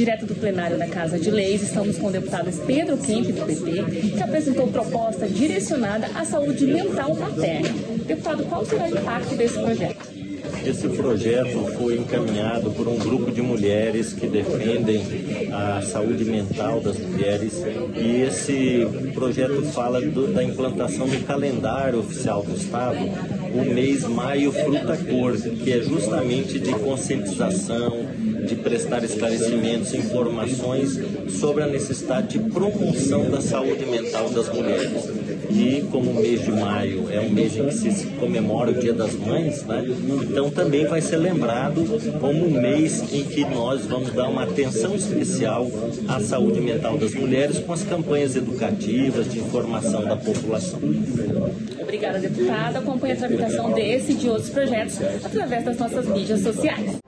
Direto do plenário da Casa de Leis, estamos com o deputado Pedro Kemp, do PT, que apresentou proposta direcionada à saúde mental materna. Deputado, qual será o impacto desse projeto? Esse projeto foi encaminhado por um grupo de mulheres que defendem a saúde mental das mulheres e esse projeto fala do, da implantação do calendário oficial do Estado, o mês Maio Fruta Cor, que é justamente de conscientização, de prestar esclarecimentos, informações sobre a necessidade de promoção da saúde mental das mulheres. E como o mês de maio é um mês em que se comemora o Dia das Mães, né? então também vai ser lembrado como um mês em que nós vamos dar uma atenção especial à saúde mental das mulheres com as campanhas educativas de informação da população. Obrigada, deputada. Acompanhe a tramitação desse e de outros projetos através das nossas mídias sociais.